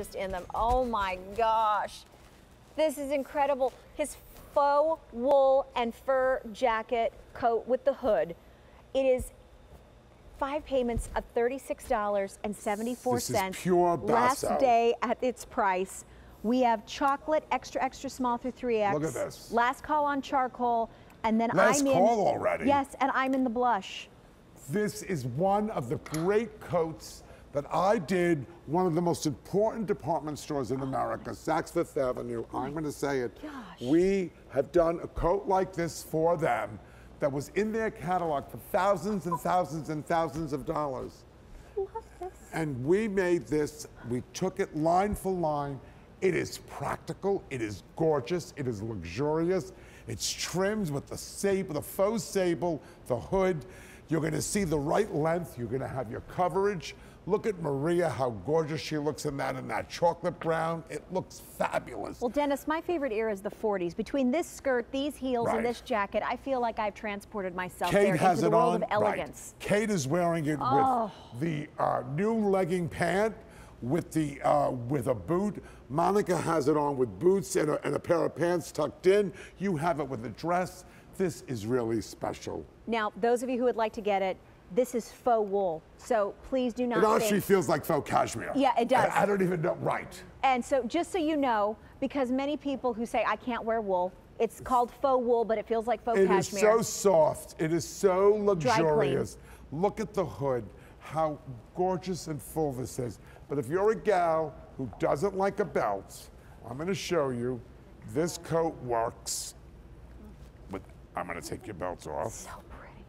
just in them. Oh my gosh. This is incredible. His faux wool and fur jacket coat with the hood. It is five payments of $36.74. This is pure Last day at its price. We have chocolate extra extra small through 3X. Look at this. Last call on charcoal and then Last I'm in call already? Yes, and I'm in the blush. This is one of the great coats that I did one of the most important department stores in America, Saks Fifth Avenue. I'm going to say it. Gosh. We have done a coat like this for them that was in their catalog for thousands and thousands and thousands of dollars. Love this. And we made this, we took it line for line. It is practical, it is gorgeous, it is luxurious. It's trimmed with the sable, the faux sable, the hood. You're gonna see the right length, you're gonna have your coverage. Look at Maria, how gorgeous she looks in that, in that chocolate brown. It looks fabulous. Well, Dennis, my favorite era is the 40s. Between this skirt, these heels, Right. and this jacket, I feel like I've transported myself Kate there has into it the world on. of elegance. Right. Kate is wearing it Oh. with the uh, new legging pant with the uh, with a boot. Monica has it on with boots and a, and a pair of pants tucked in. You have it with a dress. This is really special. Now, those of you who would like to get it, this is faux wool. So please do not It think. feels like faux cashmere. Yeah, it does. I, I don't even know. Right. And so, just so you know, because many people who say I can't wear wool, it's called faux wool, but it feels like faux It is cashmere. so soft. It is so luxurious. Look at the hood, how gorgeous and full this is. But if you're a gal who doesn't like a belt, I'm going to show you. This coat works. I'm going to take your belts off. so pretty.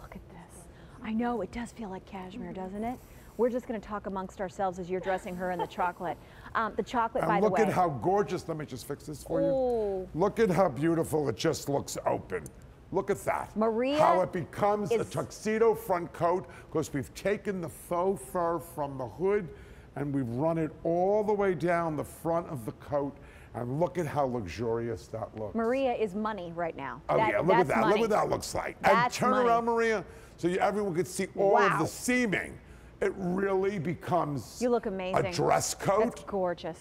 Look at this. I know it does feel like cashmere, doesn't it? We're just going to talk amongst ourselves as you're dressing her in the chocolate. Um, the chocolate, by And the look at how gorgeous. Let me just fix this for Ooh. you. Look at how beautiful it just looks open. Look at that. Maria How it becomes a tuxedo front coat because we've taken the faux fur from the hood and we've run it all the way down the front of the coat. And look at how luxurious that looks. Maria is money right now. Oh That- yeah, look at that. Money. Look what that looks like. That's and turn money. around, Maria, so you, everyone could see all of Wow. the seaming. It really becomes You look amazing. a dress coat. That's gorgeous.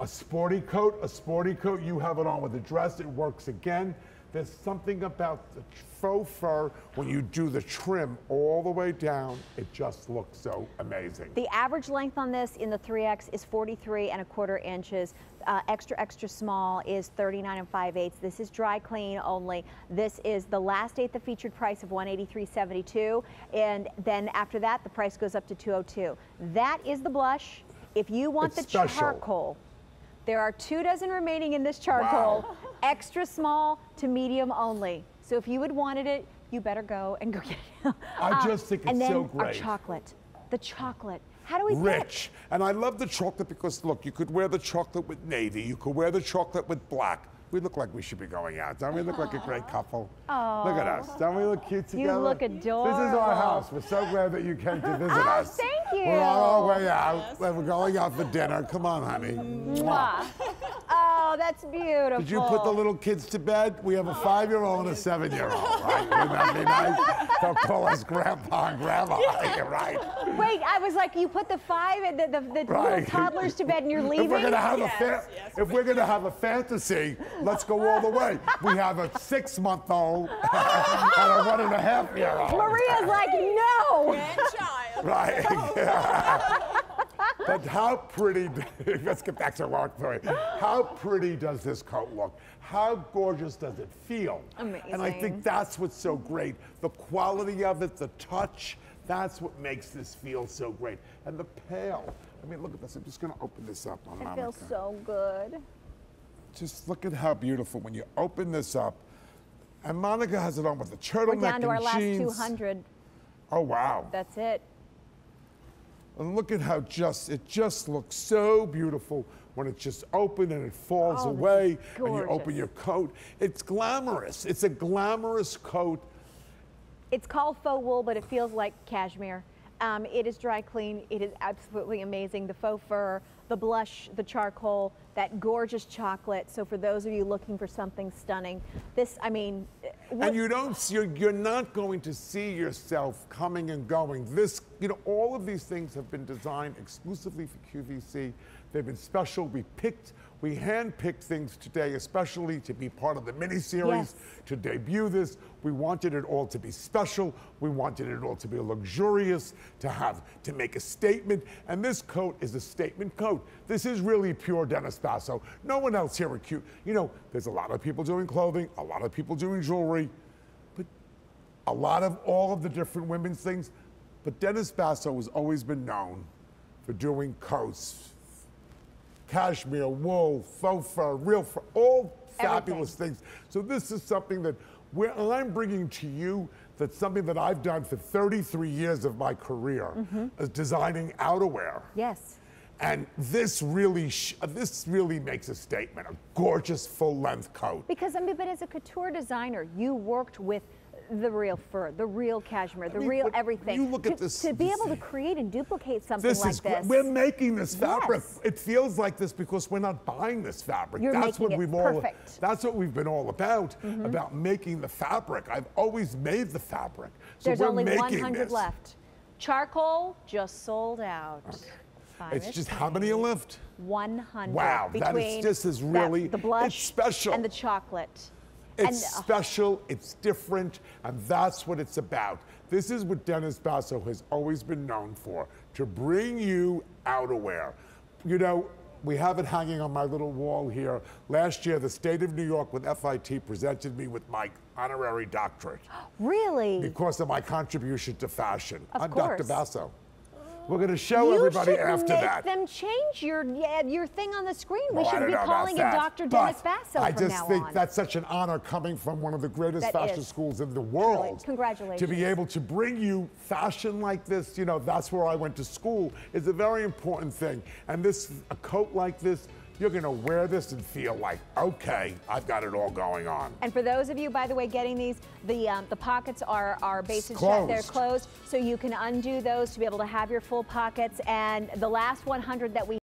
A sporty coat, a sporty coat, you have it on with a dress, it works again. There's something about the faux fur when you do the trim all the way down, it just looks so amazing. The average length on this in the 3X is 43 and a quarter inches. Uh, extra, extra small is 39 and 5 eighths. This is dry clean only. This is the last date, the featured price of 183.72. And then after that, the price goes up to 202. That is the blush. If you want It's the special. charcoal, there are two dozen remaining in this charcoal, Wow. extra small to medium only. So if you had wanted it, you better go and go get it. I uh, just think and it's then so our great. chocolate, the chocolate. How do we pick? Rich. And I love the chocolate because look, you could wear the chocolate with navy, you could wear the chocolate with black. We look like we should be going out. Don't we look like a great couple? Oh. Look at us. Don't we look cute together? You look This is our house. We're so glad that you came to visit Oh, us. thank you. We're on our way out. We're going out for dinner. Come on, honey. Mwah. Oh, that's beautiful. Did you put the little kids to bed? We have a five-year-old and a seven-year-old, right? Wouldn't that be nice? They'll call us grandpa and grandma, You're right? Wait, I was like, you put the five and the, the, the little Right. toddlers to bed and you're leaving? If we're gonna have Yes, a fa- yes, if we're gonna have a fantasy, let's go all the way. We have a six-month-old and a one and a half-year-old. Maria's like, no. Grandchild. Right. But how pretty, let's get back to our story. How pretty does this coat look? How gorgeous does it feel? Amazing. And I think that's what's so great. The quality of it, the touch, that's what makes this feel so great. And the pale. I mean, look at this. I'm just going to open this up on It Monica. feels so good. Just look at how beautiful when you open this up. And Monica has it on with the turtleneck We're down to our and last 200. Oh, wow. That's it. And look at how just it just looks so beautiful when it's just open and it falls Oh, away and you open your coat. It's glamorous. It's a glamorous coat. It's called faux wool, but it feels like cashmere. Um, it is dry clean. It is absolutely amazing. The faux fur, the blush, the charcoal, that gorgeous chocolate. So for those of you looking for something stunning, this, I mean, And you don't you're, you're not going to see yourself coming and going. This you know, all of these things have been designed exclusively for QVC. They've been special. We picked, we handpicked things today, especially to be part of the miniseries, Yes. to debut this. We wanted it all to be special. We wanted it all to be luxurious, to have, to make a statement. And this coat is a statement coat. This is really pure Dennis Basso. No one else here at Q. You know, there's a lot of people doing clothing, a lot of people doing jewelry, but a lot of all of the different women's things. But Dennis Basso has always been known for doing coats, cashmere, wool, faux fur, real fur, all fabulous things. So this is something that where I'm bringing to you that's something that I've done for 33 years of my career mm-hmm. is designing outerwear. Yes. And this really, sh- this really makes a statement. A gorgeous full-length coat. Because I mean, but as a couture designer, you worked with the real fur, the real cashmere, the mean, real everything. you look at to, this- to be able to create and duplicate something This like is this. We're making this fabric. Yes. It feels like this because we're not buying this fabric. You're that's what we've all perfect. That's what we've been all about, mm-hmm. about making the fabric. I've always made the fabric. So There's only making 100 this. left. Charcoal just sold out. Five It's just how many are left? 100. Wow, that is- this is that- really- the blush it's special. and the chocolate. It's and, uh, special, it's different, and that's what it's about. This is what Dennis Basso has always been known for to bring you outerwear. You know, we have it hanging on my little wall here. Last year, the state of New York with FIT presented me with my honorary doctorate really? because of my contribution to fashion. Of I'm Dr. Basso. We're going to show you everybody after make that. them change your your thing on the screen. we Well, I should be calling it Dr. Dennis Basso I just think on. that's such an honor coming from one of the greatest That fashion is. schools in the world. Congratulations. To be able to bring you fashion like this, you know, that's where I went to school, is a very important thing. And this, a coat like this, you're going to wear this and feel like, okay, I've got it all going on. And for those of you, by the way, getting these, the um, the pockets are are basically. They're closed. closed, so you can undo those to be able to have your full pockets. And the last 100 that we